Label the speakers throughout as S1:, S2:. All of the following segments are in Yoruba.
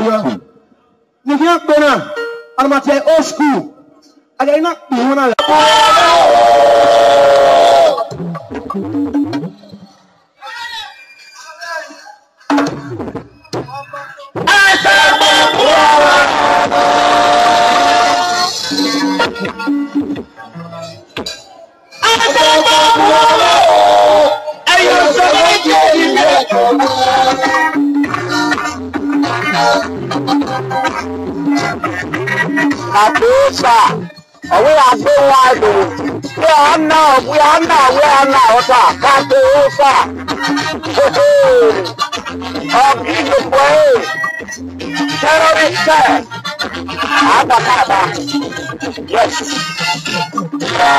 S1: yẹn ní fi hàn pé náà àlùmọ̀tì ẹ̀ old school àgbà iná pè wọn náà. Thank you. Kabisa. We are so wild.
S2: We are now, we are now, we are now. Kabisa. Oh, Jesus, way.
S1: Terrorist attack. Abba, Yes. Yeah.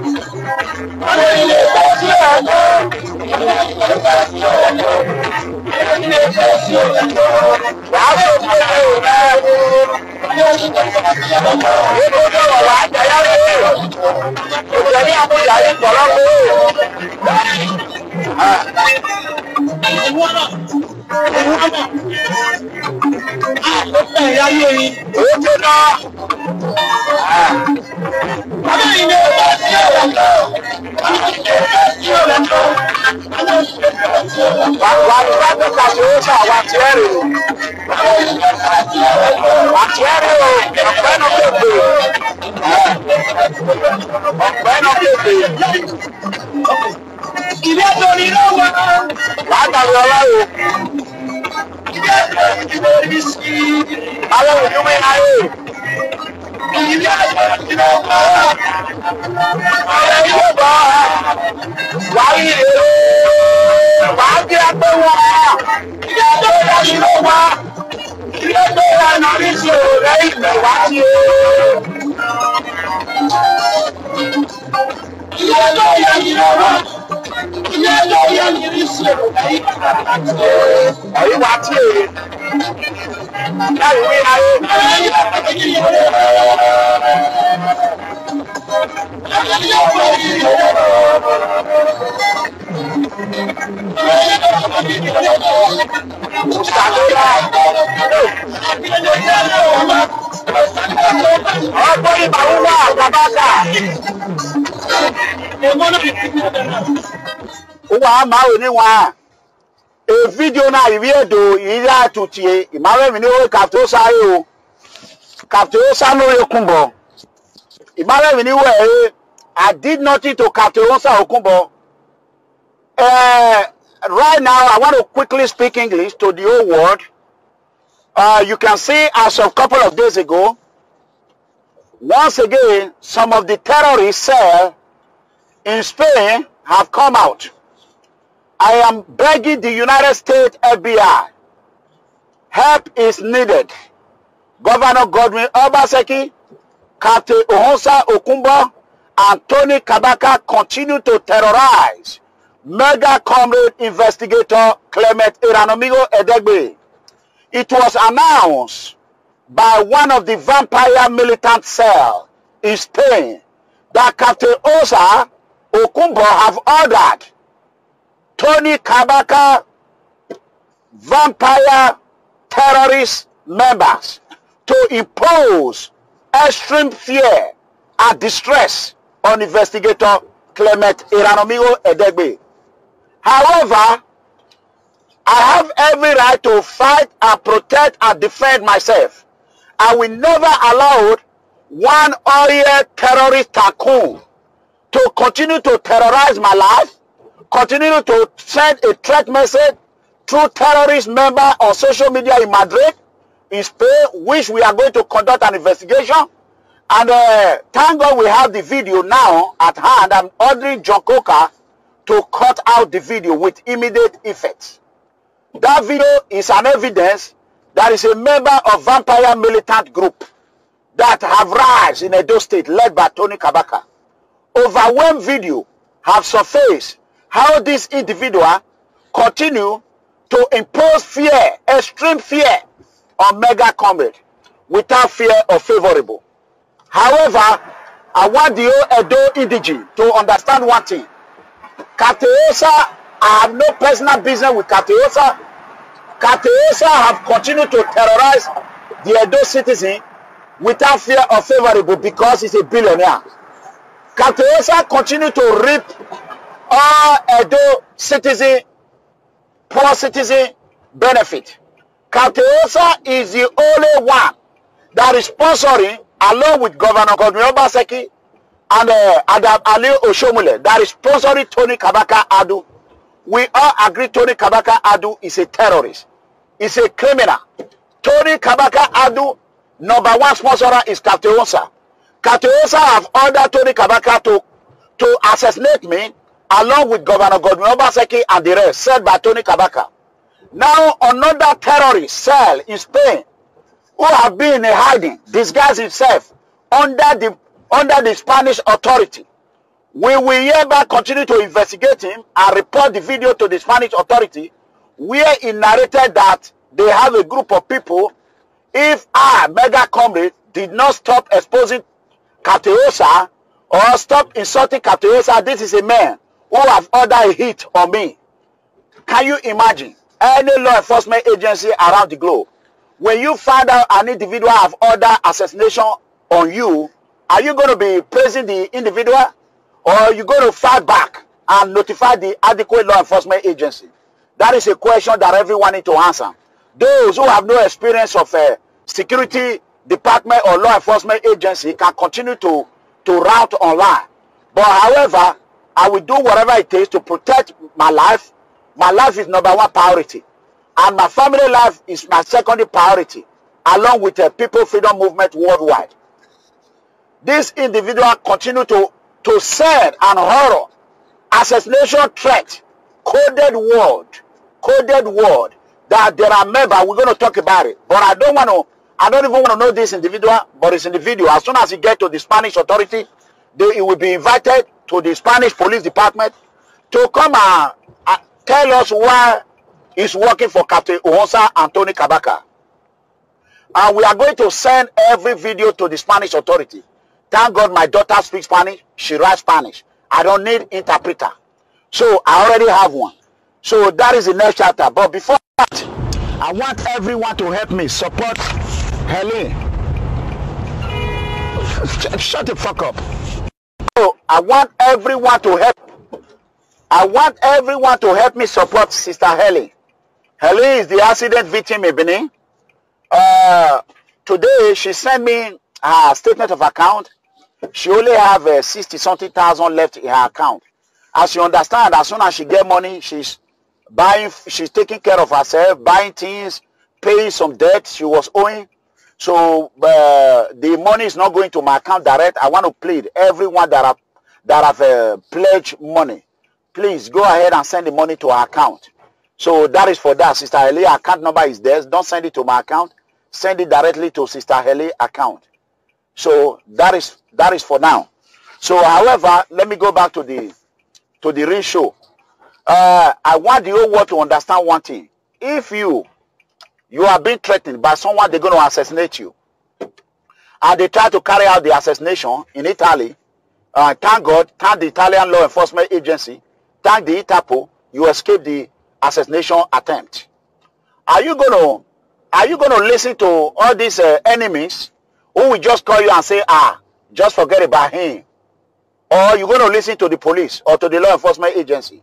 S2: Ìròyìn lè fẹ́ sí ọ̀nà.
S1: Ìròyìn lè fẹ́ sí ọ̀nà. Ìròyìn lè fẹ́ sí ọ̀nà. Wàá fò fún ọ̀nà òdà ẹ̀rọ. Ìròyìn lè fẹ́ sí ọ̀nà. Èkó tó wà wá jẹyà lóye. Òjò ní àbújá yìí pọ̀ lọ́wọ́ àkókò ilé torí lọ́wọ́ látàrí ọlọ́run. ilé torí ti lórí sí àwọn òjúmọ́ ayé. ilé torí ti lọ́wọ́. ilé torí ti lọ́wọ́. ọ̀yí wà á tí èrè láì wí ayé. Ọgbọ́n ìbàwọ́ wà bàbá kà.
S2: Owó àmà wọn evidio na iriedo iri atutie imaremi ni owe kapto sare o kapto osa no yokunbo imaremi ni were i did nothing to kapto osa okunbo uh, right now i want to quickly speak english to the whole world uh, you can see as of couple of days ago once again some of the terrorists cell uh, in spain have come out I am begging the United States FBI. Help is needed. Governor Godwin Obaseki, Captain Ohonsa Okumba, and Tony Kabaka continue to terrorize mega comrade investigator Clement Iranomigo Edegbe. It was announced by one of the vampire militant cell in Spain that Captain Osa Okumba have ordered Tony Kabaka vampire terrorist members to impose extreme fear and distress on investigator Clement Iranomigo Edegbe. However, I have every right to fight and protect and defend myself. I will never allow one oil terrorist tycoon to continue to terrorize my life continue to send a threat message to terrorist member on social media in Madrid, in Spain, which we are going to conduct an investigation. And uh, thank God we have the video now at hand. I'm ordering John Coca to cut out the video with immediate effect. That video is an evidence that is a member of vampire militant group that have rise in Edo State led by Tony Kabaka. Overwhelmed video have surfaced how this individual continue to impose fear, extreme fear on mega comrade without fear of favorable. However, I want the Edo Indigi to understand one thing. Kateosa, I have no personal business with Kateosa. Kateosa have continued to terrorize the Edo citizen without fear of favorable because he's a billionaire. Kateosa continue to reap all Edo citizen, poor citizen benefit. Kateosa is the only one that is sponsoring, along with Governor Godwin Obaseki and uh, Adam Ali Oshomule, that is sponsoring Tony Kabaka Adu. We all agree Tony Kabaka Adu is a terrorist. Is a criminal. Tony Kabaka Adu, number one sponsor is Kateosa. Kateosa have ordered Tony Kabaka to, to assassinate me along with Governor Godwin Obaseki and the rest, said by Tony Kabaka. Now another terrorist cell in Spain who have been in hiding disguised himself under the under the Spanish authority. We will hereby continue to investigate him and report the video to the Spanish authority where he narrated that they have a group of people. If our Mega Comrade, did not stop exposing Cateosa or stop insulting Cateosa, this is a man who have ordered hit on me. Can you imagine? Any law enforcement agency around the globe, when you find out an individual have ordered assassination on you, are you going to be praising the individual or are you going to fight back and notify the adequate law enforcement agency? That is a question that everyone need to answer. Those who have no experience of a eh, security department or law enforcement agency can continue to, to route online. But however, I will do whatever it takes to protect my life. My life is number one priority. And my family life is my second priority, along with the people freedom movement worldwide. This individual continue to, to send and horror, assassination threat, coded word, coded word, that there are members, we're going to talk about it. But I don't want to, I don't even want to know this individual, but it's individual. As soon as he get to the Spanish authority, they, he will be invited to the Spanish police department to come and uh, tell us why he's working for Captain and Tony Kabaka. And we are going to send every video to the Spanish authority. Thank God my daughter speaks Spanish. She writes Spanish. I don't need interpreter. So I already have one. So that is the next chapter. But before that, I want everyone to help me support Helene. Sh shut the fuck up. I want everyone to help. I want everyone to help me support Sister Helen. Helen is the accident victim in Benin. Uh, today she sent me her statement of account. She only have uh, 60 something thousand left in her account. As you understand, as soon as she get money, she's buying, she's taking care of herself, buying things, paying some debt she was owing. So uh, the money is not going to my account direct. I want to plead everyone that are that have uh, pledged money, please go ahead and send the money to our account. So that is for that. Sister Haley account number is there. Don't send it to my account. Send it directly to Sister Haley account. So that is that is for now. So however, let me go back to the to the real show. Uh, I want the whole world to understand one thing. If you you are being threatened by someone, they're going to assassinate you. And they try to carry out the assassination in Italy. Uh, thank God, thank the Italian law enforcement agency, thank the Itapo, you escaped the assassination attempt. Are you going to are you going to listen to all these uh, enemies who will just call you and say, ah, just forget about him? Or you're going to listen to the police or to the law enforcement agency?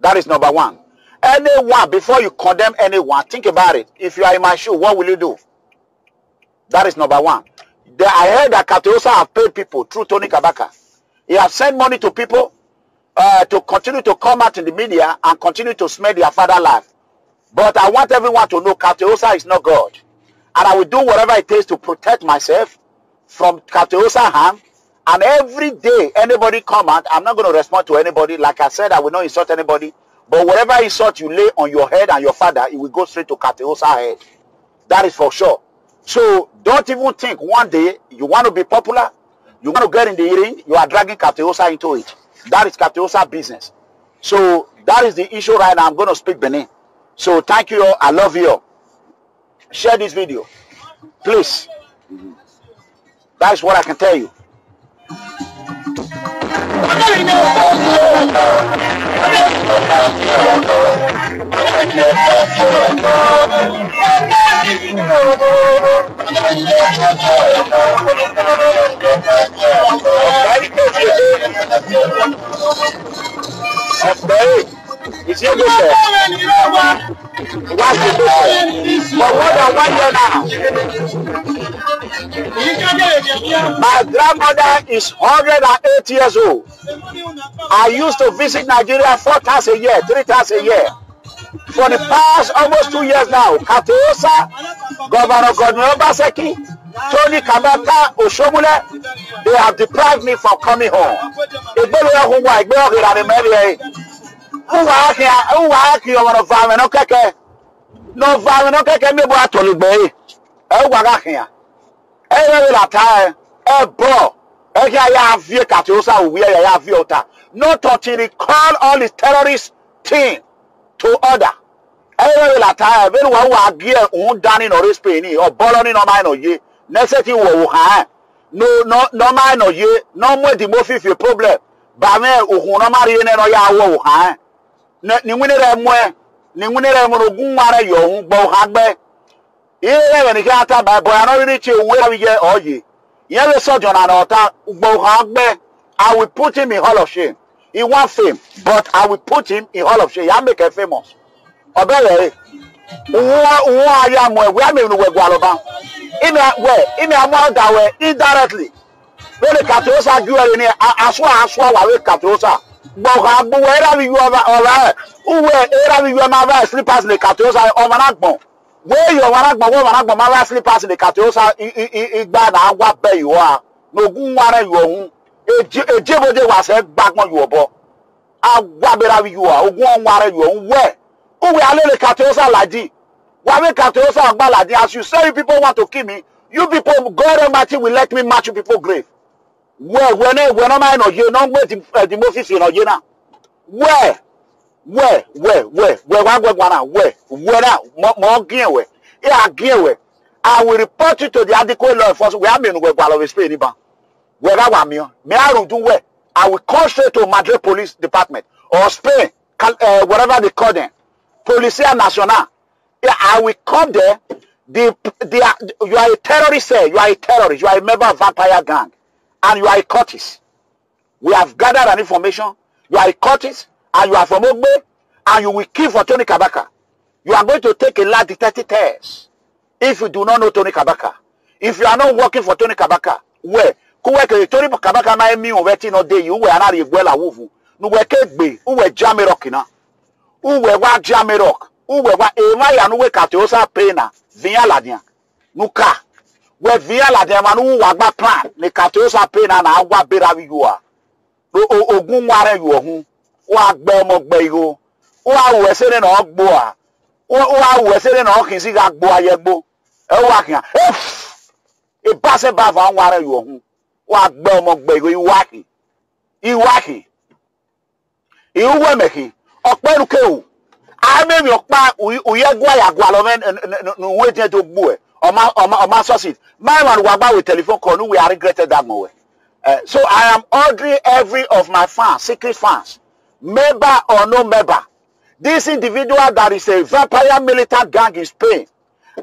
S2: That is number one. Anyone, before you condemn anyone, think about it. If you are in my shoe, what will you do? That is number one. They, I heard that Katiosa have paid people through Tony Kabaka. He has sent money to people uh, to continue to come out in the media and continue to smear their father life. But I want everyone to know Katiosa is not God. And I will do whatever it takes to protect myself from Katiosa harm. And every day anybody comment, I'm not going to respond to anybody. Like I said, I will not insult anybody. But whatever insult you lay on your head and your father, it will go straight to Kateosa head. That is for sure. So don't even think one day you want to be popular, you want to get in the ring, you are dragging Kateosa into it. That is Kateosa business. So that is the issue right now. I'm going to speak Benin. So thank you all. I love you all. Share this video. Please. That is what I can tell you. My grandmother is 108 years old. I used to visit Nigeria four times a year, three times a year for the past almost two years now Katosa, Governor Godwin Obaseki, Tony Kabaka Oshomule, they have deprived me from coming home. Ìgbélé ọ̀hún wa ìgbé ọ̀hìn ìlànà mẹ́rin ẹ̀yìn. Nwà ákì ọmọ nọ vàmì nọ kẹ́kẹ́. Nọ vàmì nọ kẹ́kẹ́ mébò àtọ̀lùgbẹ́ yìí. Ẹ wà ákì yà. Ẹ yẹ wí làtà ẹ. Ẹ bọ̀. Ẹ kí ayé àfi Katosa òwú ẹ̀yà ayé àfi ọ̀tà. No touching recall all the terrorist team to order ẹyẹ la ta ẹ bẹẹ ni wọn wà agi ẹ òun dání nà ọrẹ spain ni ọbọlọ ní nọmba ẹ nà yé nẹsẹ ti wọ wò hàn no nọmba ẹ nà yé nọmba ẹ dìbò fífi problem bàmí ẹ òhun nọmba ẹ yé nà yà wọ wò hàn nìwúni rẹ mú ẹ nìwúni rẹ mú ogún wa rẹ yọ òhun gbọ òhun agbẹ iye rẹ wẹ ní kí a ta bàbá bọyá náà rírì tí òwe àwọn yẹ ọ yé ìyẹn lè sọjọ nà ọta gbọ òhun agbẹ I will put him in hall of shame. He want fame, but I will put him in Hall of Shame. I'll make him famous. Obere. Nwa aya mo ewe ame nu wegwa loba. Ime we, ime amo dawe indirectly. Lórí Kàtúrósà ju ẹ̀rọ ni aṣọ aṣọ wà lórí Kàtúrósà. Gbọ̀ngàn agbowó ẹ̀rọ mi yú ọ̀rọ̀ ẹ̀. Uwe ẹ̀rọ mi yú ẹ̀ máa bá ẹ̀ slippers ní Kàtúrósà ọmọ náà gbọ̀n. Wéèyì ọmọ náà gbọ̀n wọ́n ọmọ náà gbọ̀n máa bá slippers ní Kàtúrósà ìgbà náà wà bẹ́ẹ̀ yìí wá. N'ogún wa rẹ̀ yọ̀ ọ̀hún ejebode wa se gbagbon yuwo bo awabera wi yuwa ogun onwa re yuwo nwe uwe alele katosa ladi wawe katosa agba ladi as you say people want to kill me you people God Almighty will let me match you before grave where where na where na my no you no wait uh, the Moses no you na where where where where where wa gwa na where where na mo gien we e agien we I will report you to the adequate law enforcement. We have been going to Spain, Iban wherever I'm here, may I do where I will call straight to Madrid Police Department or Spain, uh, whatever they call them, Policia Nacional. Yeah, I will come there. The, the, you are a terrorist, sir. You are a terrorist. You are a member of vampire gang, and you are a cultist. We have gathered an information. You are a cultist, and you are from Ogbe, and you will kill for Tony Kabaka. You are going to take a lie detective test if you do not know Tony Kabaka. If you are not working for Tony Kabaka, where? kuweke tori kabaka na emi uwe ti no de yi uwe anari igwela wuvu nuwe kegbe uwe jamirok na uwe wa jamirok uwe wa ema ya nuwe kate osa pena vinya ladia nuka we vinya ladia ma nu wa gba plan ni kate osa pena na agwa bera wi yo a ogun ware yo hu wa gbe omo gbe yo wa uwe sere na ogbo a wa uwe sere na okin si ga gbo ayegbo e wa kin a e ba se ba va ware yo hu wàá gbẹ ọmọ gbẹ̀rọ iwáàkì iwáàkì ìwúwẹ̀mẹ̀kì ọ̀pẹ́rùkẹ́wò àmẹ́mì ọ̀pá òyẹ́gbọ́yàgbọ́ àlọ́mẹ́ nùwé tiẹ̀ tó gbó ẹ̀ ọ̀ma sọ́sìt máìmọ̀ wà gbà wí tẹlifon kọ́ ní we are regretted that moment. Uh, so I am ordering every of my fans, secret fans, member or no member, this individual that is a vampire militant gang in Spain,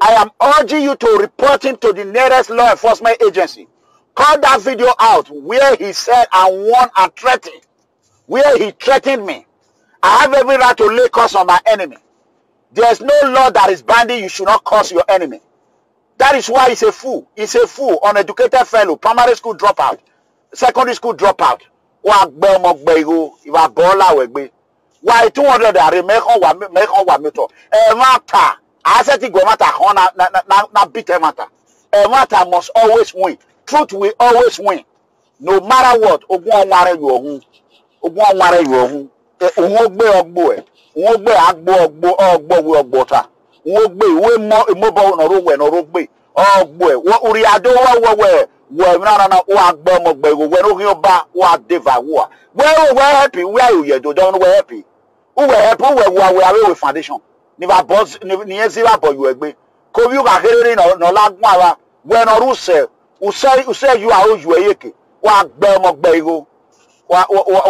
S2: I am urging you to report him to the nearest law enforcement agency. Call that video out where he said I warned and threatened, where he threatened me. I have every right to lay curse on my enemy. There's no law that is binding you should not curse your enemy. That is why he's a fool. He's a fool, uneducated fellow, primary school dropout, secondary school dropout. Why? gbẹ ọmọ gbẹ ihò ìwà bọ́ọ̀lá wẹ̀gbẹ́. Wà two hundred àrè mẹ́kàn wà beat ẹ má ta. Ẹ must always win truth will always win no matter what ogun ọ̀hún ara yóò ogun ọ̀hún ara yóò hun òun ó gbé ọgbó ẹ̀ òun ó gbé agbó ọgbó ọgbó wí ọgbọ̀ta òun ó gbé ìwé mọ́ ìmọ̀bọ̀ ọ̀nàró wẹ̀ ọ̀nàró gbé ọgbó ẹ̀ wọ́n orí adé wọ́n wọ́wọ́ ẹ̀ wọ́ ẹ̀ nínú àná wọ́n agbẹ́ ọmọ gbẹ̀ ìwò wẹ́n lórí ọba wọ́n adé va wọ́ à wẹ́rọ wẹ́ hẹ́pì wẹ́ òyẹ̀ dòdò ọ̀nà wẹ́ hẹ́pì wẹ́ hẹ́pì wẹ́ wọ́ àwẹ́ àwẹ́ wẹ́ foundation nìyẹn sí wà bọ̀ yù ẹ̀gbẹ́ kò bí wà kéré nọ̀ lágùn àwa wẹ́ nọ̀ rú sẹ̀ useyu ahoyu eyeke wa gbe ọmọ gbe iho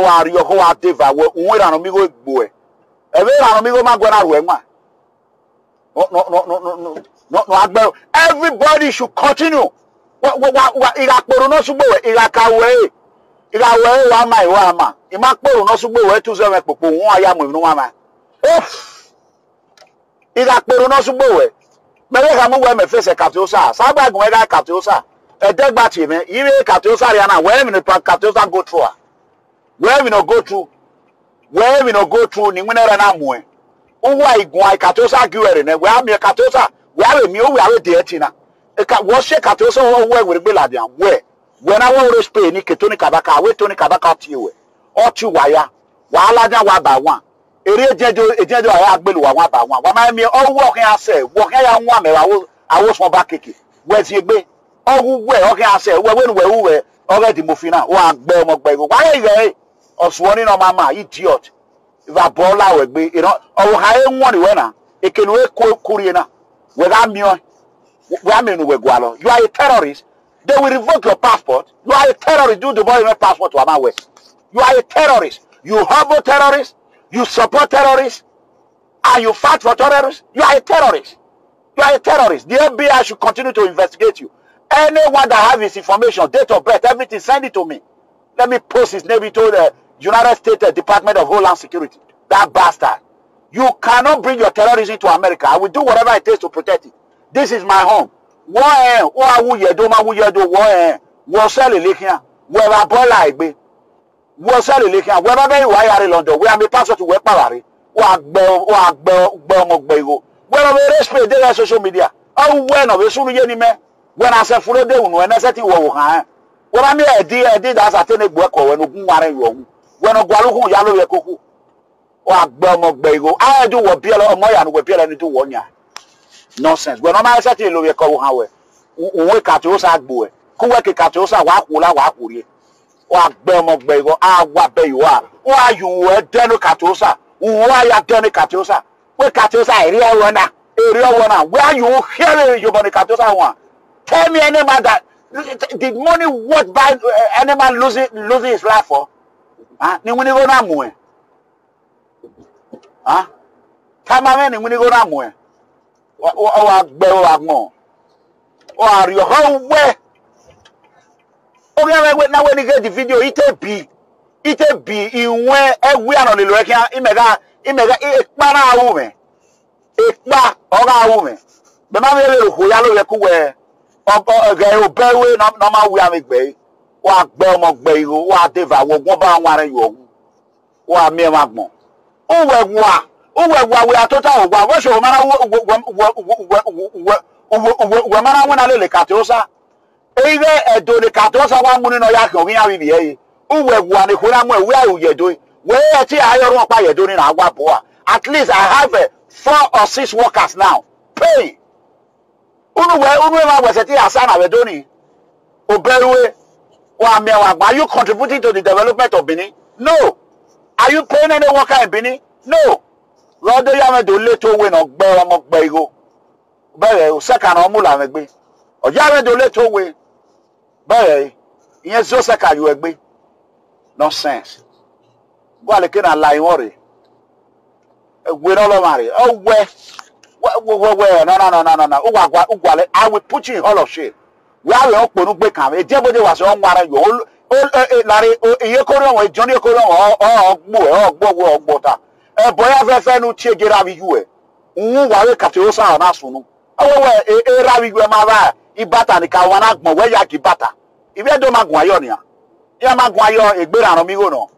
S2: wa ariyo wa teva we unwe ranu mi go egbo e ebe ranu mi go ma gwe na ru e nwa no no no no no no no agbe everybody should continue wa wa wa irakporo no sugbo we irakawe irawe wa ma iwa ma imakporo no sugbo we tu zeme popo won aya mo inu wa ma irakporo no sugbo we mere ka mu we me fese katosa sagbagun e ga katosa edegba me ire katosa riana where we no katosa go through go through where we no go through ni na mwe uwa igun ai giwere ne we amie katosa we mi owe are ka we we e gbe labian we we na wo ro spain kabaka kabaka ti e ti wa ya wa alaja wa ba wan ere ejejo mi o ya nwa me wa wo awo ọgwụgwọ ọka asị ewe wenu wee uwe ọga dị mofina wa gbe ọmọ gbe ego wáyé ìrẹ ọsùnwọn nínú ọmọ àmà idiot ìfà bọ́ọ̀lá wẹ̀ gbé ìran ọwọ́ ha ẹ̀ ń wọ́n ìwẹ́ náà èkèlú ẹ̀ kó kúrìẹ̀ náà wẹ̀ gá mìíràn wẹ̀ á mìíràn wẹ̀ gùn àlọ́ you are a terrorist they will revoke your passport you are a terrorist Do the boy your passport wà máa wẹ̀ you are a terrorist you harbour terrorist you support terrorist and you fight for terrorist you are a terrorist you are a terrorist the FBI should continue to investigate you Anyone that have his information, date of birth, everything, send it to me. Let me post his name to the United States uh, Department of Homeland Security. That bastard. You cannot bring your terrorism to America. I will do whatever it takes to protect it. This is my home. Wọ́n ẹ̀ wọ́n awúyẹ̀dó máa wúyẹ̀dó wọ́n ẹ̀ wọ́n sẹ́ẹ̀lì lẹ́kìá wọ́n ẹ̀rọ abọ́là ẹ̀gbẹ́ wọ́n sẹ́ẹ̀lì lẹ́kìá wọ́n ẹ̀rọ bẹ́ẹ̀ ìwáyà rẹ̀ lọ́dọ̀ wọ́n àmì pásọ̀tù wọ́n pàrà rẹ̀ wọ́n àgbẹ̀ wọ́n àgbẹ̀ ọmọ gbẹ̀ ìhò wọ́n ẹ̀rọ bẹ́ẹ̀ rẹ́sípẹ̀ dẹ́rẹ́ social media ọ̀hún wẹ́ẹ̀nà wẹ́ẹ́ sùn yé ni mẹ́ wena se furo de unu ene se ti wo ha wona mi edi edi da sa tene gbo ko wenu gun ware yo hu wenu gwa lu gun ya lo ye koku o agba mo gbe igo a edu wo bi ele omo ya no gbe bi ele ni tu wo nya nonsense ti lo ye ko ha we uwe ka ti o sa gbo e ku we ke ka ti o sa la wa ku ri o agba mo gbe igo a wa be yo a o ayu Tell me any man that did money worth by uh, any man losing losing his life for? Ah, Ni wini go na mu Ah, Kama me ni wini go na mu e? Wa wa gbe wa gbon. Wa ri ho we. O ga we na we ni get the video ite bi. Ite bi inwe ewe ano le lo e kan imega imega e para awu me. E pa o ga awu me. Be ma me le ho ya lo le ku we ọgọ ẹgẹ òbẹ ìwé nọmá wí àmì gbẹ yìí wọ́n ọmọ gbẹ yìí wọ́n àdéfà wọ́n bá wọn arẹ yọ̀ wù wọ́n àmì ẹ̀ máa gbọ̀n. ó wẹ̀ wà ó wẹ̀ wà wẹ̀ àtọ́tà àwọn ṣòwò mara wẹ̀ mara wọn alẹ́ lè kàtẹ́wọ́sá èyí bẹ́ lè kàtẹ́wọ́sá wà mú nínú ọ̀yà kan wíyà wíyà yìí ó wẹ̀ wà ní kúrẹ́ àmọ́ ìwé àyò yẹ̀dọ́ wẹ́ẹ́ ẹ̀ tí ayọ́rùn ọ̀pá yẹ̀dọ́ nínú àwọn àbọ̀ at least I have uh, four or six workers now pay unuwe unuwe ma weseti asana wedoni oberuwe wa mewa are you contributing to the development of Benin no are you paying any worker in Benin no lọ́dọ̀ yàmẹ̀dọ̀ lẹ́tọ̀ òwe náà gbẹ́ ọmọ gbẹ́ igbó bẹ́ẹ̀ ọ̀sẹ̀kànnà ọmú làwọn ẹgbẹ́ ọ̀jọ́ yàmẹ̀dọ̀ lẹ́tọ̀ òwe bẹ́ẹ̀ ìyẹn zó sẹ́kà yọ ẹgbẹ́ nonsense gbọ́ àlèké náà la ìwọ̀n rè ẹgbẹ́ náà lọ́mọ rè ọ̀wẹ́ Well, well, well, no, no, no, no, no, no. Ugwa, ugwa, I will put you in hall of shame. We are your ponu gbe kan. E jebo de wa so nwara yo. O lare iye ko ron ejo ni ko ron o ogbo o ogbo wo ogbo ta. E boya fe fe nu che gera bi you e. Nwu wa we katero sa na sunu. Awo we e ra bi you ma ba. Ibata ni ka wa na gbon we ya ki bata. Ibe do ma gun ayo ni a. Ya ma gun ayo egbera ran mi go no.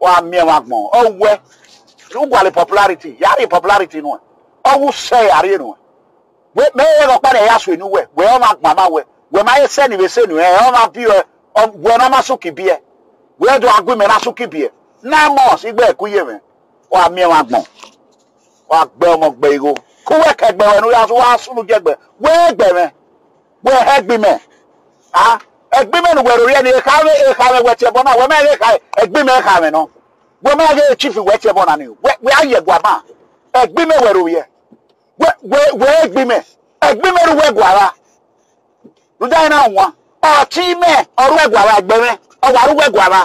S2: Wa mi e wa gbon. O we. Ugwa le popularity. Ya le popularity no ɔwu sɛ yareɛ no mɛyɛ no ɔkpa na ɛyɛ aso enu wɛ wɛ ɔma gbama wɛ wɛ ma yɛ sɛ ne bɛ sɛ nu ɛ ɔma bi wɛ wɛ n'ɔma so kibiɛ wɛ do agbe mɛ n'aso kibiɛ nine months igbɛ ɛku yɛ mɛ wa miɛ wa gbɔn wa gbɛ ɔmɔ gbɛ igo kó wɛ kɛgbɛ wɛ nu yasu wa sunu jɛ gbɛ wɛ gbɛ mɛ wɛ ɛgbi mɛ ha ɛgbi mɛ nu wɛ lórí ɛni ɛka mɛ ɛka mɛ wɛ tiɛ bɔ náà wɛ mɛ ɛka ɛgbi mɛ ɛka mɛ nɔ wɛ mɛ ɛka ɛchifi wɛ tiɛ bɔ náà ni wɛ ayɛ guama ɛgbi mɛ wɛ lórí wee gbime egbimeru wee gwara rudai na nwa ọchị ime ọrụ wee gwara egbeme ọgwara wee gwara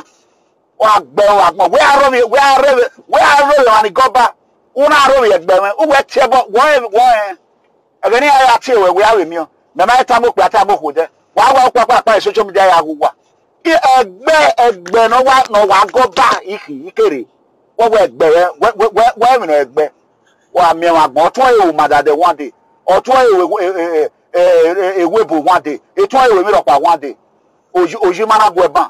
S2: agbe agbọ wee arụmi wee arụmi wee arụmi wani gọba ụna arụmi egbeme uwe tiebọ wọnyi wọnyi egeni ya ya tie wee wee arụmi o mema ya tambo kpata ambo hude wa agwa ọkwa akpa akpa esocho mdi ya agwụgwa egbe egbe n'ọwa n'ọwa gọba ike ikere wọwa egbe wee wee wee wee nwere egbe. amịawagbụ ọtụọ ewu madade nwade ọtụọ ewu ewebụ nwade ịtụọ ewu emerọkwa nwade ojimara gweba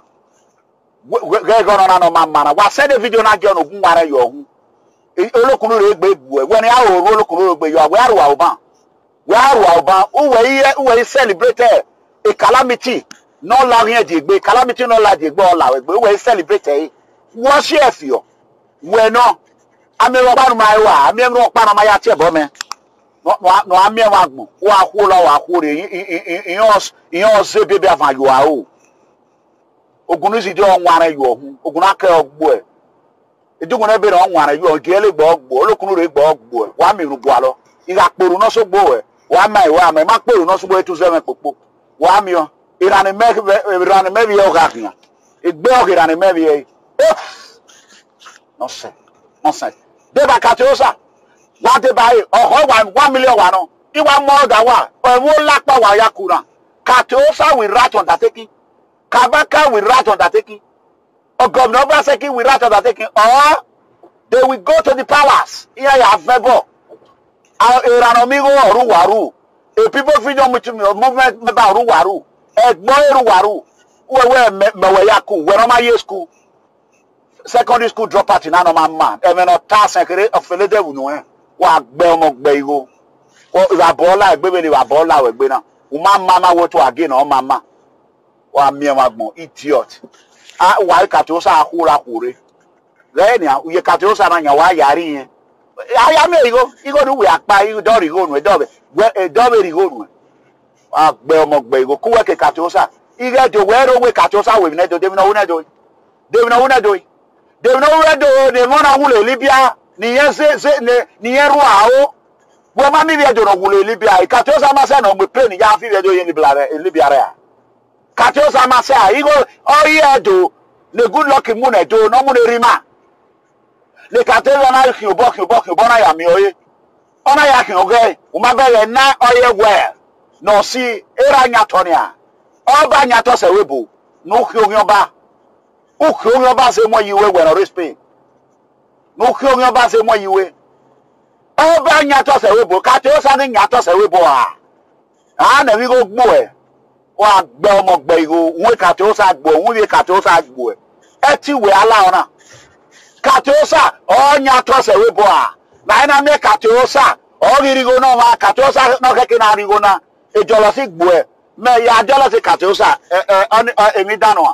S2: gegọrọ na nọma mmara wa sede vidio na gị ọnụgwu nwara ya ọhụ olokunuru egbe egbu were ya hụrụ egbe ya wee uwe uwe n'ọla egbe egbe ọla egbe nọ amewɔ kpa numa yi wa amewɔ nɔ kpa nama ya tiɛ bɔ mɛ nɔ amewɔ wa gbɔn wa ko la wa ko de iyɔn se bebe afa yɔa o ogun si di ɔnwara yɔ hu ogun akɛ ɔgbɔɛ edigun ne be na ɔnwara yɔ gye le gbɔ ɔgbɔ olokunu re gbɔ ɔgbɔɛ wa mi ru bualɔ iga kporu nɔsɔ gbɔɛ wa ma yi wa mɛ ma kporu nɔsɔ gbɔɛ tu sɛmɛ kpokpo wa miɔ iranimɛbi yɛ ɔka kiyan egbe ɔka iranimɛbi yɛ ɔsɛ ɔsɛ. deba katiosa láti báyìí e, wa one million wà náà ìwà mọ́ọ̀dà wà ẹ̀wọ̀n lápá wà ya kùnà katiosa rat on undertaking kabaka with right undertaking or governor obaseki rat on undertaking or they will go to the palace ìyá ya fẹ́ bọ̀ waru a people freedom movement waru waru ya ma ye school. secondary school dropout náà nọ máa ma ẹ̀mí náà tá àṣẹ kéré ọ̀fẹ́lẹ́dẹ̀wù nù ẹ̀ wọ́n á gbẹ ọmọ gbẹ ihò ìwà bọ́ọ̀lá ẹ̀gbẹ́ mi ni ìwà bọ́ọ̀lá ẹ̀gbẹ́ náà wọ́n máa ma máa wọ́tò àgé náà máa ma wọ́n á mi ẹ̀ máa gbọ̀n idiot wà á kàtó sáà kúra kúre lẹ́yìn ní àwọn kàtó sáà náà yàn wá yàrí yẹn ayámi ìgò ìgò ni wì àpá ìdọ́rì ìgò nù ẹ̀dọ́bẹ̀ ìgò nù àgbẹ̀ ọmọ gbẹ̀ ìgò kúwẹ́ kẹ kàtó sáà ìgò ẹ̀dọ̀ wẹ́ẹ́rọ̀ wẹ́ kàtó sáà wẹ̀ dem no wɛ do dem ɔna wulɛ libya nìyẹn se se ne nìyẹn ru àwọ wọ́n máa mi bí ẹjọ́ náà wulẹ̀ libya ìkàtí ó sá máa sẹ́ náà gbé plẹ̀ nìyẹn àfi bí ẹjọ́ yẹn libya rẹ̀ à kàtí ó sá máa sẹ́ à igbó ọ̀yẹ́ ẹ̀dọ́ ne good luck mu na ẹ̀dọ́ náà mu na eri ma na kàtí ó náà kì í bọ́ kì í bọ́ kì í bọ́ náà yà mí ọ̀yẹ́ ọ̀nà yà kì í ọ̀gẹ́ ọ̀màgbẹ́ yẹn ná ọ̀yẹ́ wẹ̀ nọ̀ọ̀sì ẹ̀rọ anyatọ̀ ni à ọba anyatọ̀ sẹ̀ wẹ́bù n'ókè òhìn ọba ukiongea basi mwa yiwe gwena rispe ukiongea basi mwa yiwe ọba nyatọ sẹwebo kàtí ó sani nyatọ sẹwebo a àánà wíwọ gbó ẹ wọn àgbẹ ọmọ gbẹ ìgò wọn kàtí ó sà gbó ẹ Ou wíwẹ kàtí ó sà gbó ẹ ẹ ti wẹ aláwọ náà kàtí ó sà ọ nyatọ sẹwebo a báyìí náà mẹ kàtí ó sà ọ rírigo náà wá kàtí ó sà náà kẹkẹ náà rírigo náà ìjọlọsí gbó ẹ mẹ ìyá àjọlọsí kàtí ó sà ẹ ẹ ẹ èmi dànù à.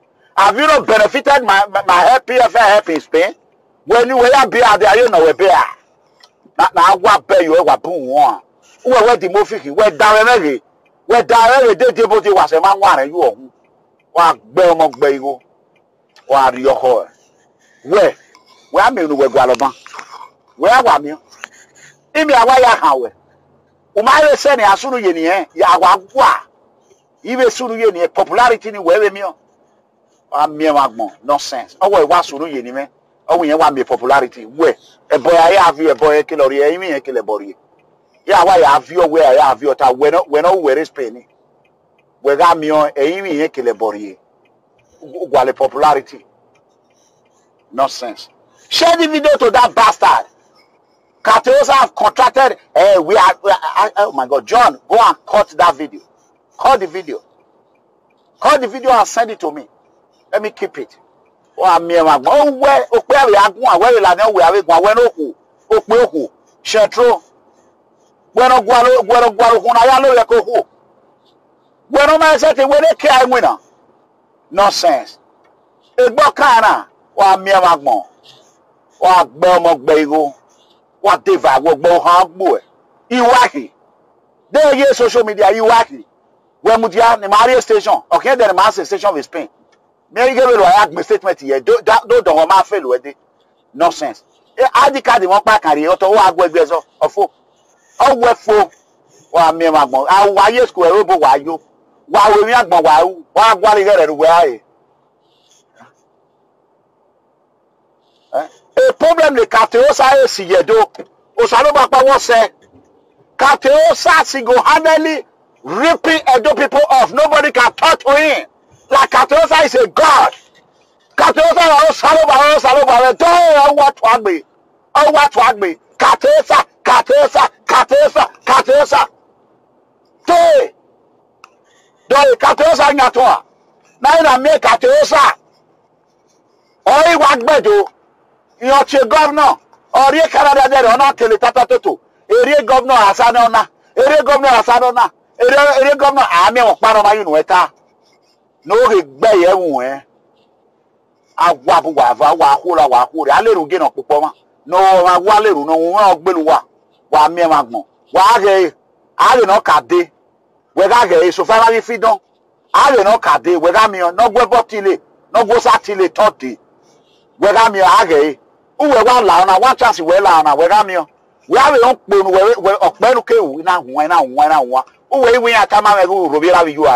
S2: Have you not benefited my, my help here if I help in Spain? When you were be out there, you know where be are. Now, what pay you ever put one? Where where the movie? Where down every? Where down every day? Debo was a man one you are. Why bear mock bagel? Why are your whore? Where? Where am you? Where Gualaba? Where am you? Imi awa ya hawe. Umare sene asuru yeni eh. Ya awa gwa. Ibe suru yeni popularity ni wewe mio amie wa gbɔn nonsense ɔwɔ ewa sunu yɛ nimɛ ɔwɔ yɛ wa mi popularity wɛ ɛbɔ ya yɛ avi ɛbɔ yɛ kele ɔri yɛ ɛyimi yɛ kele bɔri yɛ yɛ awa yɛ avi ɔwɛ yɛ yɛ avi ɔta wɛ nɔ wɛ nɔ wɛrɛ spain ni wɛ ga miɔ ɛyimi yɛ kele bɔri yɛ gwale popularity nonsense share the video to that bastard Kateosa have contracted eh, we are, we are uh, oh my god John go and cut that video cut the video cut the video and send it to me let me keep it àmì ẹ̀wọ̀n àgbọ̀n ó wẹ́ òpé àwẹ̀ agún àwẹ̀ ìlànà òwè àwẹ̀ ìgbọ̀n àwẹ̀ n'òkò òpè òkò ṣẹ̀ntró gbẹ̀rọ̀ gbọ̀rọ̀ òkun náà yá ló yẹ kó hù gbẹ̀rọ̀ máa ṣe ti wẹ́rẹ́ kí àìwé náà nonsense egbọ́ kàrà wà àmì ẹ̀wọ̀n àgbọ̀n wà gbẹ́ ọmọ gbẹ́ igbó wà dèvà àgbọ̀gbọ̀ hàn gbò ẹ̀ iwáàkì dẹ́yẹ social media iwáàkì wẹ́mùdíà ni màá rí station ọ̀kẹ́dẹ̀ ni màá ṣe station with Spain. Mary Gabriel wàá gbé statement yẹn dó dọ̀wọ́ máa fèlò ẹ dé nonsense id card wọn pa kàrí ọtọ wọn àgọ ẹgbẹ ẹsọ ọfọ ọwọ ẹfọ wà mí ẹmọ àgbọn àwọn ayé sukùl ẹrọ bò wàá yó wàá wọ ẹmí àgbọn wàá wù wàá gbọ àlejò rẹ wẹ ààyè. a problem le kateosa esi yedo osanubapa wọn sẹ kateosa sigo handedly ripping edo people off nobody can talk to him like Katosa is a god. Katosa, Katiosa ọ̀rọ̀ sálọ́bà ọ̀rọ̀ sálọ́bà rẹ̀ dán ọwọ́ tó àgbè ọwọ́ tó àgbè Katiosa Katiosa Katiosa Katiosa tee dọ̀rọ̀ Katiosa nyàtọ̀ à náírà na mẹ́ Katiosa ọ̀rọ̀ ìwà gbẹ̀jọ ìyànjú gọ́vnà ọ̀rẹ́ Canada dẹ̀rẹ̀ ọ̀nà tẹ̀lé tata tètò èrè gọ́vnà àsánà ọ̀nà èrè gọ́vnà àsánà ọ̀nà èrè gọ́vnà àmì ọ̀pá ọ̀nà yìí nù ẹ̀ ta na oge gbe ya enwe agwa bụ wava wa akwụra wa akwụra aleru gị n'ọkpụkpọ ma na gwa aleru na onwe ọgbelu wa wa mie ma gbọn wa aghe aghe na ọka dị wega aghe sofara gị fidan aghe na ọka dị wega mịọ n'ọgwe bọtile n'ọgwe satile tọti wega mịọ aghe uwe wa la ọna wa chasị wee la ọna wega mịọ wea wee ọkpọnu wee ọkpọnu kewu na ahụwa na ahụwa na ahụwa uwe iwe ya ata ma mẹ kụ robi ra bi ju ya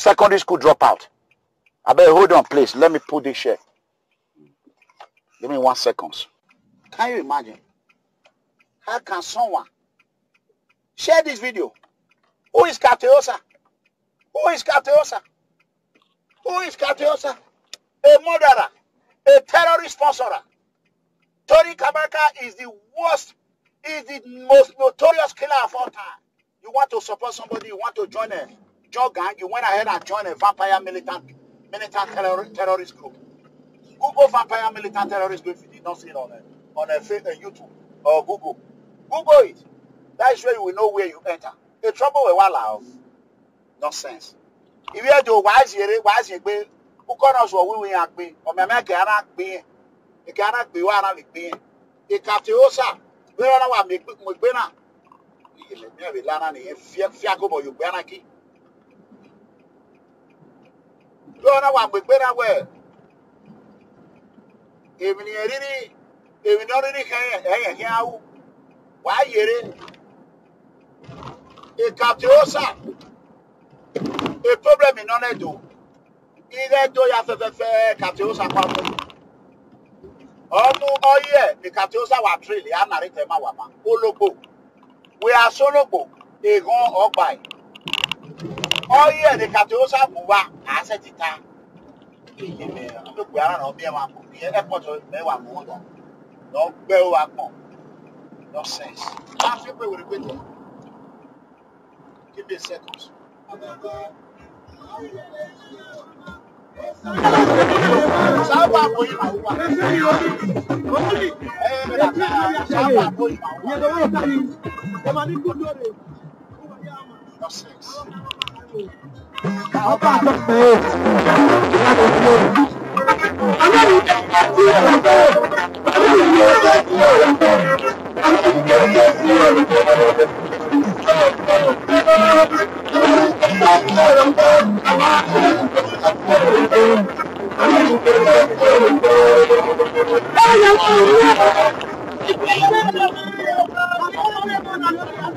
S2: secondary school dropout abeg hold on please let me put this here. give me one second can you imagine how can someone share this video who is kateosa who is kateosa who is kateosa a murderer a terrorist sponsorer Tony Kabaka is the worst is the most notorious killer of all time you want to support somebody you want to join them. Joga, you went ahead and joined a vampire militant, militant terror, terrorist group. Google vampire militant terrorist group if you did not see it on, a, on a, a YouTube or Google. Google it. That is where you will know where you enter. The trouble with one love. Nonsense. If you had to wise here, wise here, ukọ́nà sọ we yẹn àgbẹ̀ or my man cannot be, gbé cannot be mi gbé yẹn ìkàtí ó sà gbé wọn wà mí gbé náà ìyẹ̀mẹ̀ mi lánàá nìyẹn fíakó bọ̀ yóò gbé náà kí. lọ́wọ́ náà wà gbègbè náà wẹ̀ èmìnìyàn rírí èmìnìyàn rírí ẹ̀yẹ̀ kí á wù wà á yèrè ìka tí ó sà a problem iná náà dò ilé tó ya fẹ́fẹ́fẹ́ ìka tí ó sà pamọ́ ọmú ọyẹ ìka tí ó sà wà tírìlì á tẹ̀ má wà má ológbò wíyà sólógbò èèyàn ọgbà yìí ọyẹ nìkan tí ó ṣàpò wa àṣẹ ti ta ìgbìmọ̀ ọdọgbẹ aráàlú ọbẹ wa pọ ní ẹpọtọ mẹwàá mọ ọdọ lọ gbẹ wa pọ lọ sẹs máa fi pé wèrè pété give me a second.
S1: sábà àpò yìí màá wà. ẹ ẹ bẹ̀rẹ̀ àti sábà àpò yìí màá wà. Ọba tó pè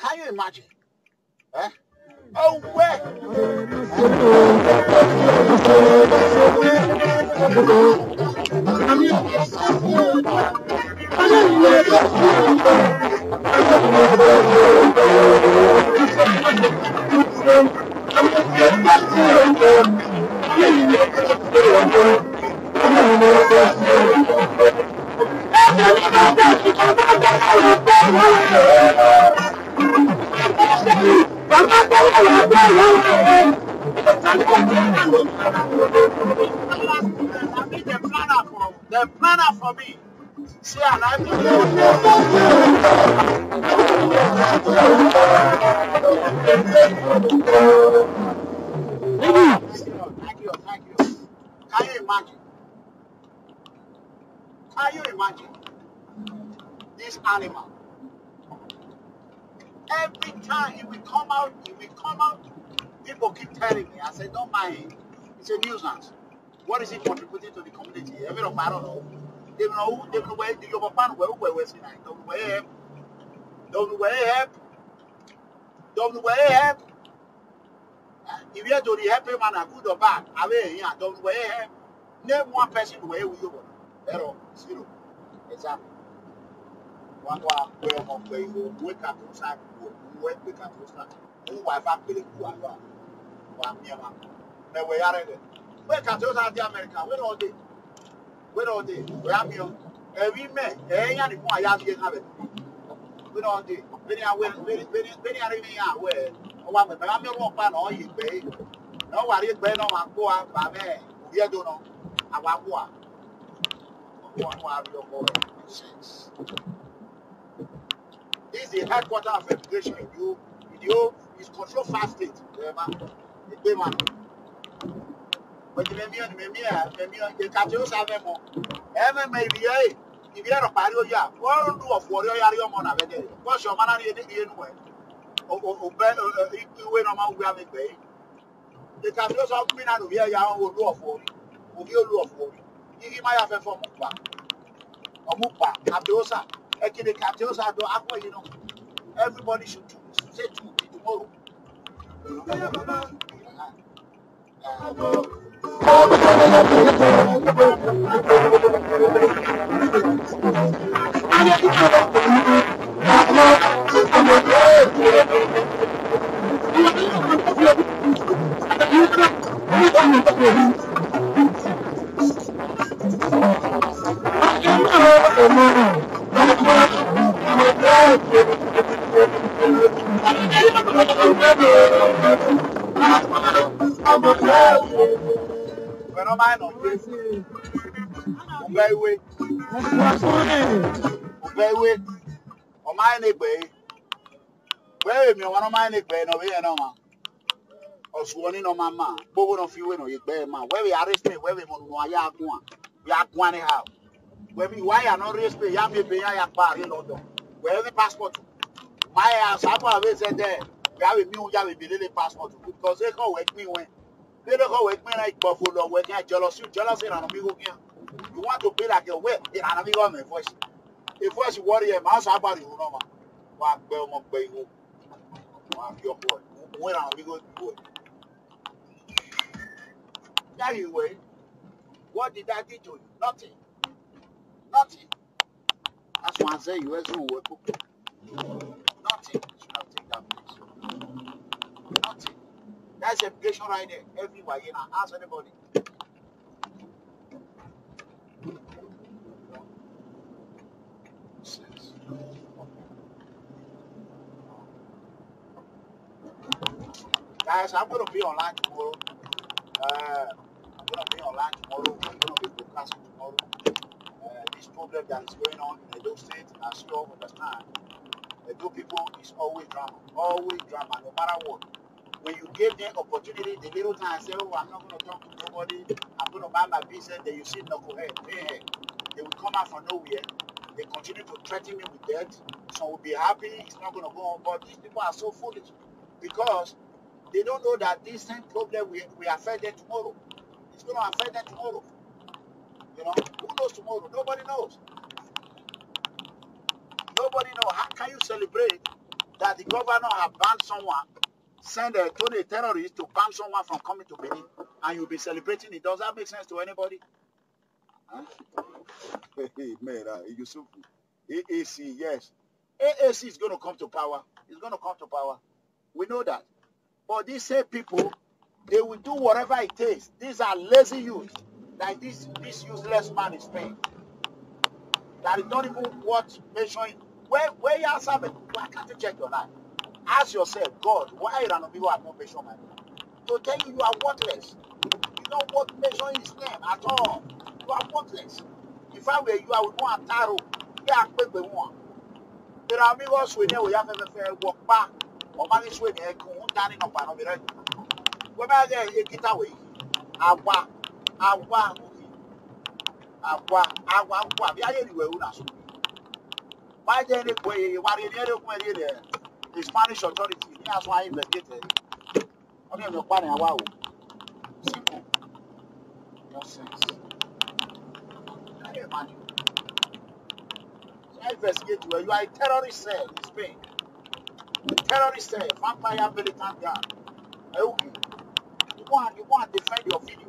S2: Can you imagine? Eh?
S1: Oh, where? Can
S2: you imagine? Can you imagine? This animal. Every time he will come out, he will come out. People keep telling me. I said, don't mind. It's a nuisance. What is he contributing to the community? Every of I don't know. They know who, they know where the Yoruba where, where where where where, don't where don't where don't where if you to the happy man a good or bad, I mean yeah, don't where name one person where we Yoruba. Zero. Example wano akwe mokwe yo, mwe kakonsa akwe, mwe kwe kakonsa, mwe waifa pili kwa yo, wapye mako. Me we yare de. Mwe kakonsa di Amerika, we no de. We no de, we am yo. E vi me, e yan ni mwa ya vye nabe. We no de. Beni a we, beni a re me ya we, ọwa mẹ̀mẹ́ wa mẹ́rù ọ̀pá náà yìí gbé náà wà rí gbé náà wà kó wa gbà mẹ́ẹ̀ òbí ẹ̀ dùn náà àwa kó wa ọkọ̀ wa rí ọkọ̀ rẹ̀. This is the headquarters of immigration. You, you, is control fast state. Remember, the payment. But the memi on the memi on the memi on the captain is having more. Every maybe I. If you are a party, you are. What do you for your area? More than that. What's your man? You didn't know. Oh, oh, oh, oh. Iwe na ma uwe amekwe. The captain is having more than that. You are on the for. Obi olu ọfọ ori. Yiri ma ya fẹ fọmọ pa. Ọmọ pa. Abdulsa. Ekineka, they also do Akwa, you know. Everybody should do, say to me tomorrow.
S1: Thank you. Fenómeno. Ọ̀gá
S2: ìwé. Ọ̀gá ìwé. Ọ̀ma ẹ̀ ní gbèé. no, no, ọ̀wọ́n ọ̀ma ẹ̀ ní gbèé náà bí yẹn náà ma. Ọ̀sùwọ̀n ní ọ̀ma ma. Gbogbo náà fi ìwé náà yẹ gbèé ma. Wẹ́ẹ̀bi arísímì wẹ́ẹ̀bi mọ̀ nù ayé àgùn à. Bí àgùn à ní ha. Wẹ́ẹ̀bi wáyà náà rí ẹ̀sìmì yá mi bẹ̀ yá yà pa àrí lọ́dọ̀ wherever passport my uh, samu away said there yàwé mi ń yàwé mi lélẹ̀ passport because ẹ kàn wẹ́ pín wẹ́ lélẹ̀ kàn wẹ́ pín náà ìgbọ̀fọ̀ lọ wẹ́ kí ẹ jealousy jealousy ìlànà mi kò you want to pay like a way ìlànà mi kò mẹ́ voice a voice wọ́ọ̀rì ẹ̀ máa sábà rìn náà wà wà gbẹ ọmọ gbẹ ìwọ wà fi ọkọ ẹ̀ òun ìlànà mi kò that is way what did I do to you nothing nothing. That's why I say you as who work. Nothing should have taken that place. Nothing. That's education right there, everywhere. You know, ask anybody. Guys, I'm going to be online tomorrow. Uh, I'm going to be online tomorrow. I'm going to be broadcasting tomorrow. this problem that is going on in Edo State, I still understand. Edo people is always drama, always drama, no matter what. When you give them opportunity, the little time say, oh, I'm not going to talk to nobody, I'm going to buy my business." then you see knucklehead, pinhead. They will come out from nowhere. They continue to threaten me with death. Some will be happy, it's not going to go on. But these people are so foolish because they don't know that this same problem will, will affect them tomorrow. It's going to affect them tomorrow. You know, who knows tomorrow? Nobody knows. Nobody knows. How can you celebrate that the governor has banned someone, send a, told a terrorist to ban someone from coming to Benin, and you'll be celebrating it? Does that make sense to anybody? Huh? Hey, Mera, uh, Yusuf, AAC, yes. AAC is going to come to power. It's going to come to power. We know that. But these same people, they will do whatever it takes. These are lazy youths that this, this useless man is paying. That is not even worth mentioning. Where, where you are serving, why can't you check your life? Ask yourself, God, why are people have not patient my life? To tell you, you are worthless. You don't worth mentioning his name at all. You are worthless. If I were you, I would go and a tarot. Yeah, quick with one. There are people who never have ever fair walk back. Or man is with come coon, turning up another. When I get a get away, I walk agwa nri agwa agwa nkwụ abịa ya eriwe uru asụ wanyị jere kwe ya wara eri ere okwu eri the Spanish authority ní àtún ayé investigated ọdún ẹ̀mí ọ̀pá ni àwa wò simple your sense ẹ̀rẹ̀ máa ní o investigate well you are a terrorist cell eh, in Spain a terrorist cell eh, vampire militant guard ẹ̀ òkè you want you want defend your video.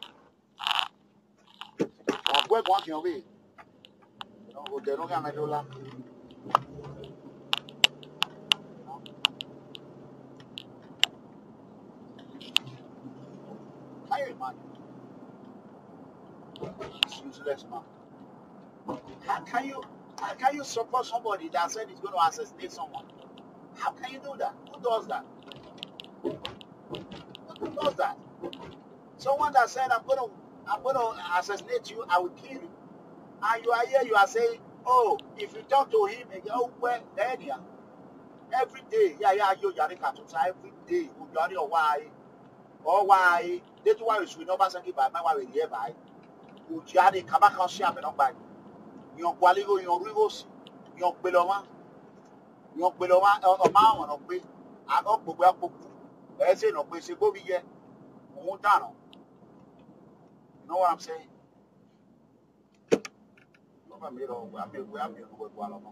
S2: Gbé ẹ̀gbọ́n àkìyàn wí. Òjẹ̀ ló ń gàmẹ́ ló lá. How can you how can you support somebody that said he's going to assassinate someone? How can you do that? Who does that? Who does that? Someone that said I'm going to I'm going to assassinate you. I will kill you. And you are here, you are saying, oh, if you talk to him again, oh, well, then yeah. Every day, yeah, yeah, you are in every day. You are in Hawaii. Or why. They do why we should not be by my wife here by. You are in Kabaka eh, Sham and by. You are Qualigo, you are Rivos, you are Beloma. you are Peloma, or Mama, or Pay. I don't go back. Ẹ ṣe ìnà pé ṣe gómìnà don't know. Know what I'm saying? Ló bá mi rọ òwe, àmì òwe, àmì òwe wà lọ́mọ.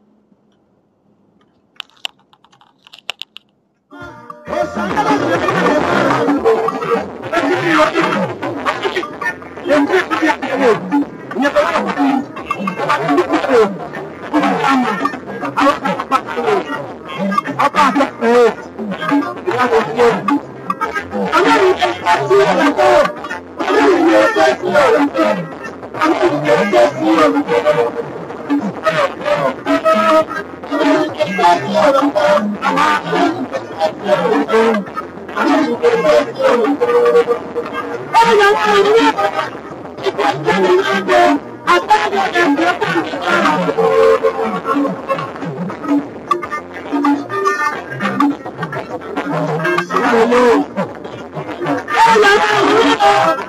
S1: Thank you. Hello. Hello.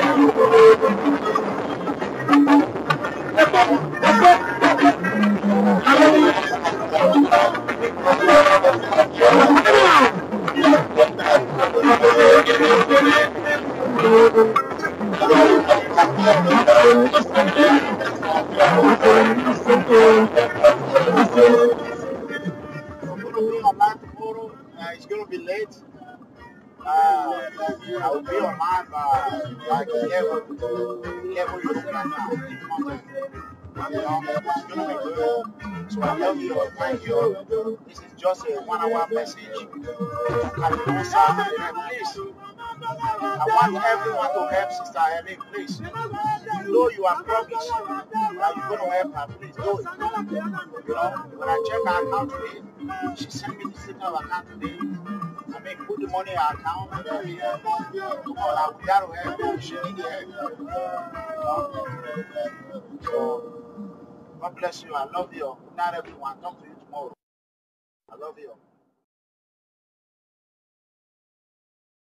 S2: message and concern them, please. I want everyone to help Sister Helen, please. You know you are promised that you're going to help her, please do it. You know, when I check her account today, she sent me the signal account today. I mean, put the money in her account, and then we help. Come on, I will that'll help. She need the help. You know? So, God bless you. I love you. Good night, everyone. Talk to you tomorrow. I love you.